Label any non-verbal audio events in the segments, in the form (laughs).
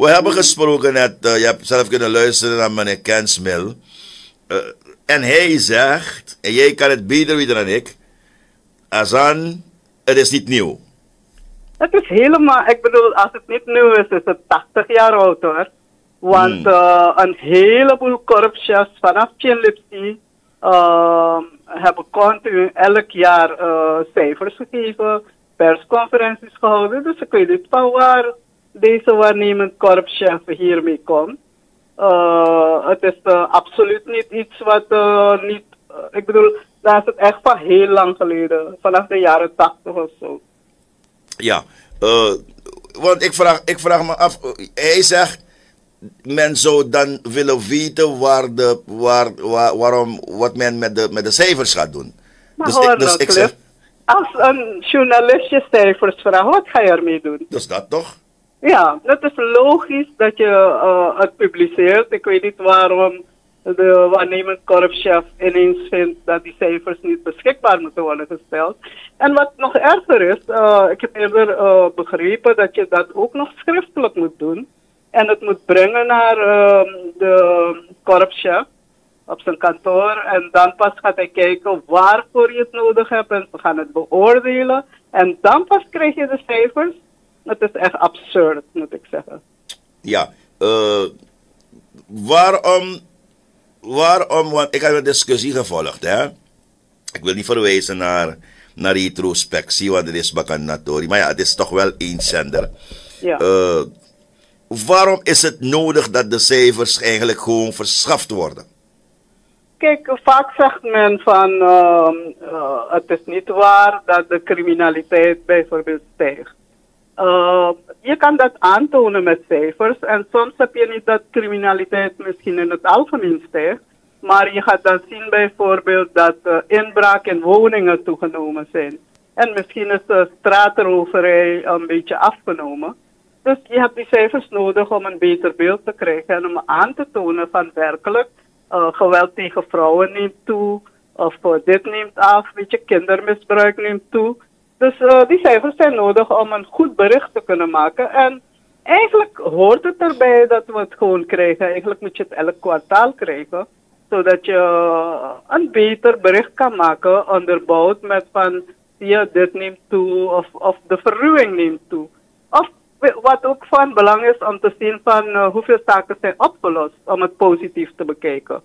We hebben gesproken net, uh, je hebt zelf kunnen luisteren naar meneer Kensmil. Uh, en hij zegt, en jij kan het beter weten dan ik, Azan, het is niet nieuw. Het is helemaal, ik bedoel, als het niet nieuw is, is het 80 jaar oud hoor. Want hmm. uh, een heleboel korpschefs vanaf Chinlipsi uh, hebben continu elk jaar uh, cijfers gegeven, persconferenties gehouden. Dus ik weet niet van waar deze waarnemend korpschef hiermee komt. Uh, het is uh, absoluut niet iets wat uh, niet. ik bedoel, dat is het echt van heel lang geleden, vanaf de jaren 80 of zo. Ja, want ik vraag, ik vraag me af, hij zegt men zou dan willen weten waar de, waar, waar, waarom, wat men met de, met de cijfers gaat doen. Maar dus hoor ik, dus nou, ik zeg, als een journalist je cijfers vraagt, wat ga je ermee doen? Dus dat toch? Ja, het is logisch dat je uh, het publiceert. Ik weet niet waarom de waarnemend korpschef ineens vindt dat die cijfers niet beschikbaar moeten worden gesteld. En wat nog erger is, uh, ik heb eerder uh, begrepen dat je dat ook nog schriftelijk moet doen. En het moet brengen naar uh, de korpschef op zijn kantoor. En dan pas gaat hij kijken waarvoor je het nodig hebt. En ze gaan het beoordelen. En dan pas krijg je de cijfers. Het is echt absurd, moet ik zeggen. Ja, uh, waarom, waarom, want ik heb een discussie gevolgd, hè. Ik wil niet verwijzen naar, naar retrospectie, want het is bakanatori. Maar ja, het is toch wel één zender. Ja. Uh, waarom is het nodig dat de cijfers eigenlijk gewoon verschaft worden? Kijk, vaak zegt men van uh, uh, het is niet waar dat de criminaliteit bijvoorbeeld stijgt. Uh, je kan dat aantonen met cijfers en soms heb je niet dat criminaliteit misschien in het algemeen stijgt. Maar je gaat dan zien bijvoorbeeld dat uh, inbraak in woningen toegenomen zijn. En misschien is de straatroverij een beetje afgenomen. Dus je hebt die cijfers nodig om een beter beeld te krijgen en om aan te tonen van werkelijk uh, geweld tegen vrouwen neemt toe, of uh, dit neemt af, weet je, kindermisbruik neemt toe. Dus uh, die cijfers zijn nodig om een goed bericht te kunnen maken. En eigenlijk hoort het erbij dat we het gewoon krijgen. Eigenlijk moet je het elk kwartaal krijgen. Zodat je een beter bericht kan maken, onderbouwd met van, ja, dit neemt toe, of, of de verruwing neemt toe. Of wat ook van belang is om te zien van uh, hoeveel zaken zijn opgelost, om het positief te bekijken.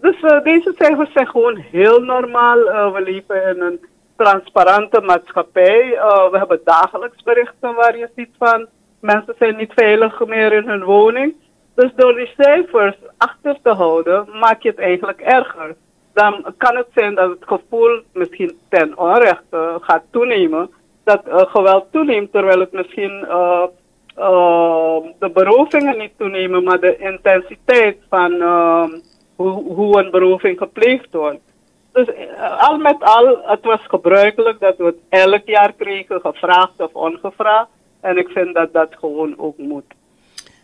Dus deze cijfers zijn gewoon heel normaal. We leven in een transparante maatschappij. we hebben dagelijks berichten waar je ziet van mensen zijn niet veilig meer in hun woning. Dus door die cijfers achter te houden, maak je het eigenlijk erger. Dan kan het zijn dat het gevoel misschien ten onrechte gaat toenemen dat uh, geweld toeneemt, terwijl het misschien uh, de berovingen niet toenemen, maar de intensiteit van hoe, hoe een beroving gepleegd wordt. Dus al met al, het was gebruikelijk dat we het elk jaar kregen, gevraagd of ongevraagd. En ik vind dat dat gewoon ook moet.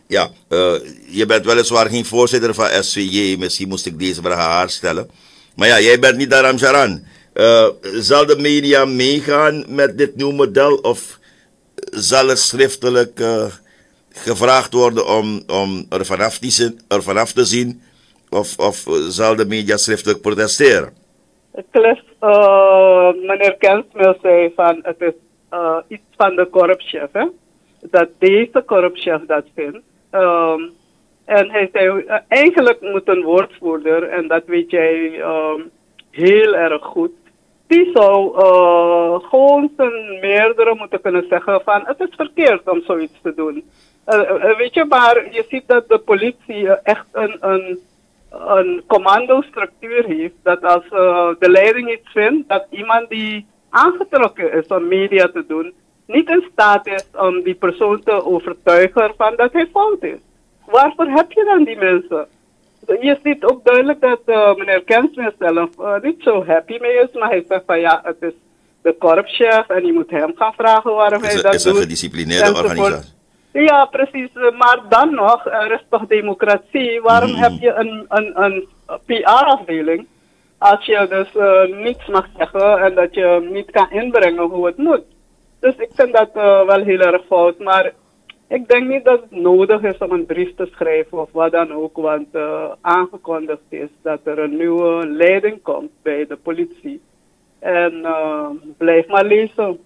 Ja, uh, je bent weliswaar geen voorzitter van SVJ. Misschien moest ik deze vraag haar stellen. Maar ja, jij bent niet Daram Sharan. Uh, zal de media meegaan met dit nieuwe model of zal er schriftelijk gevraagd worden om, om er, vanaf te, er vanaf te zien of, of zal de media schriftelijk protesteren? Cliff, uh, meneer Kensmil zei van het is uh, iets van de korpschef, hè? dat deze korpschef dat vindt. Um, en hij zei, eigenlijk moet een woordvoerder, en dat weet jij um, heel erg goed, die zou gewoon zijn meerdere moeten kunnen zeggen van het is verkeerd om zoiets te doen. Weet je, maar je ziet dat de politie echt een, een, een commandostructuur heeft. Dat als uh, de leiding iets vindt, dat iemand die aangetrokken is om media te doen, niet in staat is om die persoon te overtuigen ervan dat hij fout is. Waarvoor heb je dan die mensen? je ziet ook duidelijk dat uh, meneer Kensmith zelf uh, niet zo happy mee is, maar hij zegt van ja, het is de korpschef en je moet hem gaan vragen waarom hij dat doet. Het is een gedisciplineerde organisatie. Ja, precies. Maar dan nog, er is toch democratie. Waarom mm. heb je een, een, een PR-afdeling als je dus uh, niets mag zeggen en dat je niet kan inbrengen hoe het moet? Dus ik vind dat wel heel erg fout. Maar Ik denk niet dat het nodig is om een brief te schrijven of wat dan ook, want uh, aangekondigd is dat er een nieuwe leiding komt bij de politie. En uh, blijf maar lezen.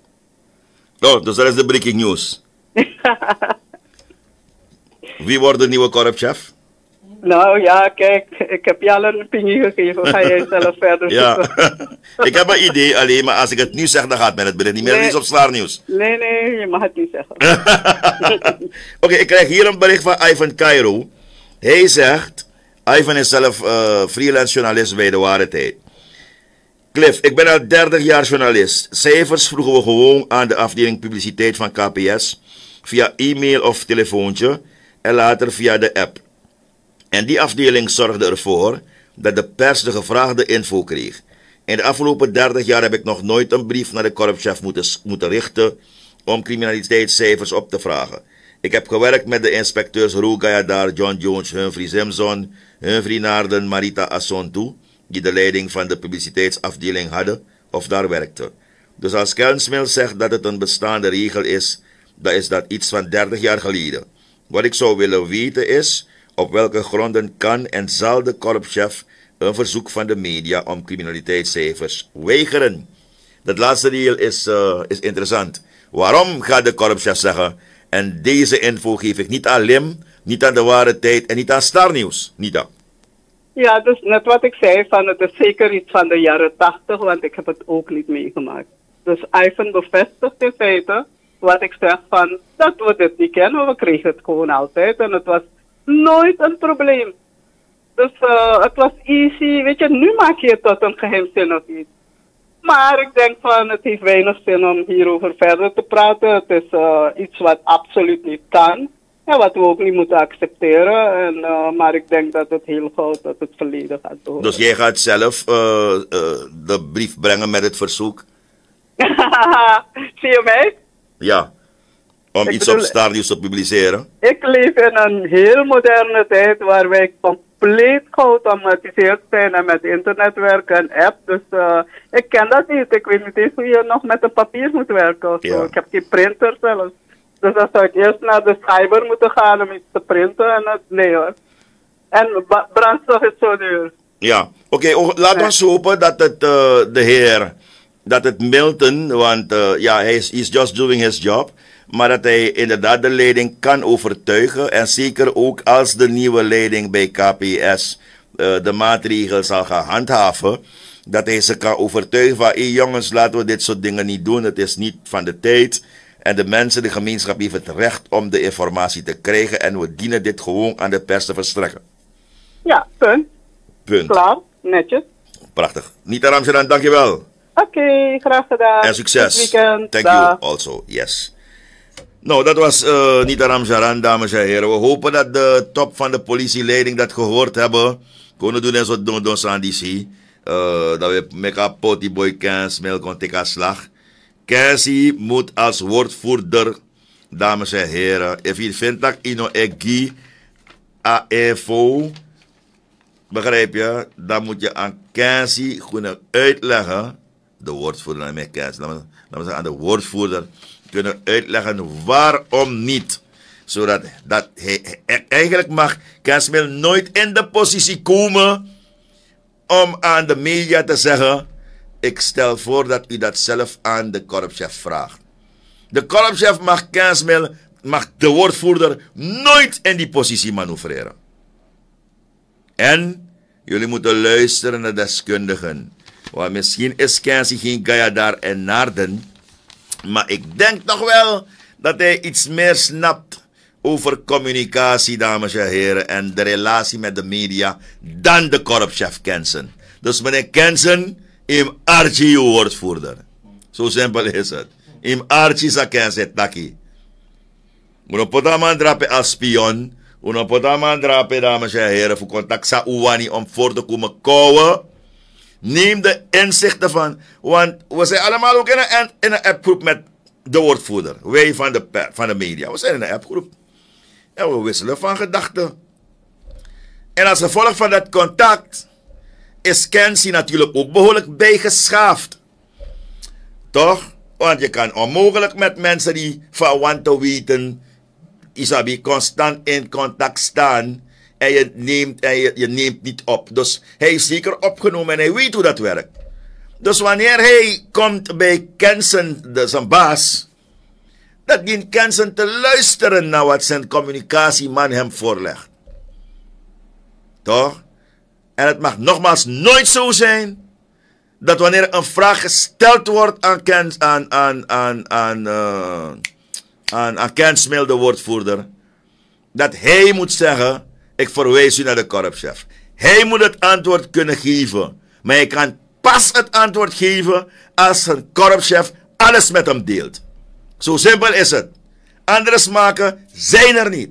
Oh, dus dat is de breaking news. Wie wordt de nieuwe korpschef? Nou ja, kijk, ik heb je al een opinie gegeven. Ga jij zelf (laughs) verder Ja, (laughs) ik heb een idee alleen, maar als ik het nu zeg, dan gaat men het bericht niet meer nee. op Slaar Nieuws. Nee, nee, je mag het niet zeggen. (laughs) Oké, ik krijg hier een bericht van Ivan Cairo. Hij zegt, Ivan is zelf uh, freelance journalist bij De Ware Tijd. Cliff, ik ben al 30 jaar journalist. Cijfers vroegen we gewoon aan de afdeling publiciteit van KPS via e-mail of telefoontje en later via de app. En die afdeling zorgde ervoor dat de pers de gevraagde info kreeg. In de afgelopen 30 jaar heb ik nog nooit een brief naar de korpschef moeten, moeten richten om criminaliteitscijfers op te vragen. Ik heb gewerkt met de inspecteurs Roel Gayadar, John Jones, Humphrey Simpson, Humphrey Naarden, Marita Assontu, die de leiding van de publiciteitsafdeling hadden of daar werkten. Dus als Kelsmil zegt dat het een bestaande regel is, dan is dat iets van 30 jaar geleden. Wat ik zou willen weten is op welke gronden kan en zal de korpschef een verzoek van de media om criminaliteitscijfers weigeren? Dat laatste deel is, uh, is interessant. Waarom gaat de korpschef zeggen, en deze info geef ik niet aan Lim, niet aan de ware tijd en niet aan Star News? Niet dat. Ja, dus net wat ik zei, van het is zeker iets van de jaren tachtig, want ik heb het ook niet meegemaakt. Dus Ivan bevestigt in feite wat ik zeg van, dat we dit niet kennen, we kregen het gewoon altijd en het was nooit een probleem. Dus uh, het was easy. Weet je, nu maak je het tot een geheimzinnig iets. Maar ik denk van het heeft weinig zin om hierover verder te praten. Het is uh, iets wat absoluut niet kan. En wat we ook niet moeten accepteren. En, uh, maar ik denk dat het heel goed dat het verleden gaat behoren. Dus jij gaat zelf de brief brengen met het verzoek? (laughs) Zie je mij? Ja om iets op Star News te publiceren? Ik leef in een heel moderne tijd waar wij compleet geautomatiseerd zijn en met internet werken en app. Dus uh, ik ken dat niet. Ik weet niet eens hoe je nog met een papier moet werken. Of ja. Ik heb geen printer zelfs. Dus dan zou ik eerst naar de cyber moeten gaan om iets te printen. En het, nee hoor. En brandstof is zo duur. Ja, oké. Okay, laat ons hopen dat het uh, de heer, dat het Milton, want uh, ja, hij is he's just doing his job maar dat hij inderdaad de leiding kan overtuigen. En zeker ook als de nieuwe leiding bij KPS uh, eh, de maatregelen zal gaan handhaven, dat hij ze kan overtuigen van, hé hey jongens, laten we dit soort dingen niet doen, het is niet van de tijd. En de mensen, de gemeenschap heeft het recht om de informatie te krijgen en we dienen dit gewoon aan de pers te verstrekken. Ja, punt. Punt. Klaar, netjes. Prachtig. Nita Ramjaran, dankjewel. Oké, okay, graag gedaan. En succes. Weekend. Thank you also, yes. Nou, dat was uh, Nita Ramjaran, dames en heren. We hopen dat de top van de politieleiding dat gehoord hebben. Kunnen doen en zo doen, doen aan die uh, Dat we meka poti boy kans, mel kon teka slag. Kensi moet als woordvoerder, dames en heren. If je vindt dat ino egi AFO, begrijp je? Dan moet je aan Kensi kunnen uitleggen. De woordvoerder, met Kensi. Laten we aan de woordvoerder kunnen uitleggen waarom niet. Zodat dat hij, eigenlijk mag Kensmil nooit in de positie komen om aan de media te zeggen: Ik stel voor dat u dat zelf aan de korpschef vraagt. De korpschef mag Kensmil, mag de woordvoerder nooit in die positie manoeuvreren. En jullie moeten luisteren naar deskundigen. Want misschien is Kensi geen Gaya daar en Naarden. Maar ik denk toch wel dat hij iets meer snapt over communicatie, dames en heren, en de relatie met de media dan de korpschef Kensen. Dus meneer Kensen, im Archie woordvoerder. Zo simpel is het. Im Archie sa Kensen taki. Uno potaman drape als spion. Uno potaman drape, dames en heren, voor contact sa uwani om voor te komen kouwen. Neem de inzichten van. Want we zijn allemaal ook in een, in een appgroep met de woordvoerder. Wij van de, van de media. We zijn in een appgroep. En we wisselen van gedachten. En als gevolg van dat contact is Kenzie natuurlijk ook behoorlijk bijgeschaafd. Toch? Want je kan onmogelijk met mensen die van want te weten Isabi, constant in contact staan en je neemt, en je, je neemt niet op. Dus hij is zeker opgenomen en hij weet hoe dat werkt. Dus wanneer hij komt bij Kensen, de, zijn baas, dat dient Kensen te luisteren naar wat zijn communicatieman hem voorlegt. Toch? En het mag nogmaals nooit zo zijn dat wanneer een vraag gesteld wordt aan, Kens, aan, aan, aan, aan, uh, aan, aan de woordvoerder, dat hij moet zeggen, ik verwijs u naar de korpschef. Hij moet het antwoord kunnen geven. Maar hij kan pas het antwoord geven als een korpschef alles met hem deelt. Zo simpel is het. Andere smaken zijn er niet.